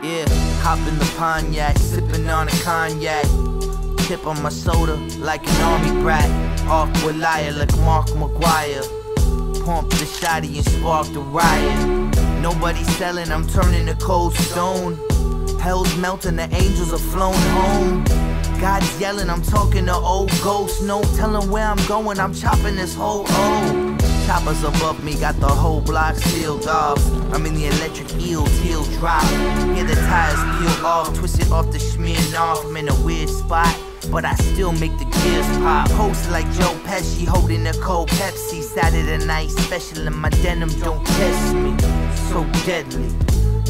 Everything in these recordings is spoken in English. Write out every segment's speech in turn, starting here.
Yeah, hop in the Pontiac, sipping on a cognac. Tip on my soda like an army brat. Off with liar like Mark McGwire. Pump the shotty and spark the riot. Nobody selling, I'm turning to cold stone. Hell's melting, the angels are flown home. God's yelling, I'm talking to old ghosts. No telling where I'm going, I'm chopping this whole O. Choppers above me got the whole block sealed off. I'm in the electric eel, teal drop. Hear the tires peel off, twisted off the smearing off. I'm in a weird spot, but I still make the gears pop. Host like Joe Pesci, holding a cold Pepsi. Saturday night special, and my denim don't test me. So deadly.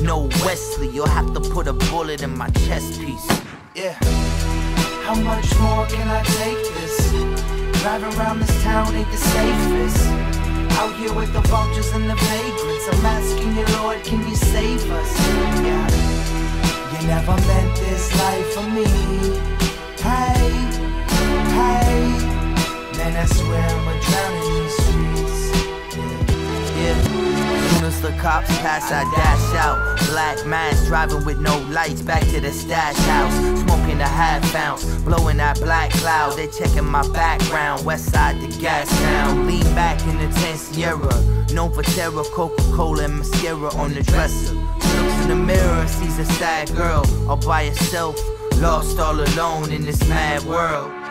No Wesley, you'll have to put a bullet in my chest piece. Yeah. How much more can I take this? Driving around this town ain't the safest. Here with the vultures and the vagrants. I'm asking you, Lord, can you save us? Yeah. You never meant this life for me. Hey, hey. Man, I swear I'ma drown in the cops pass, I dash out. Black mask driving with no lights back to the stash house. Smoking a half ounce, blowing that black cloud. They checking my background. West side the Gastown. Lean back in the 10 Sierra. Known for terror, Coca Cola and mascara on the dresser. Looks in the mirror sees a sad girl all by herself. Lost all alone in this mad world.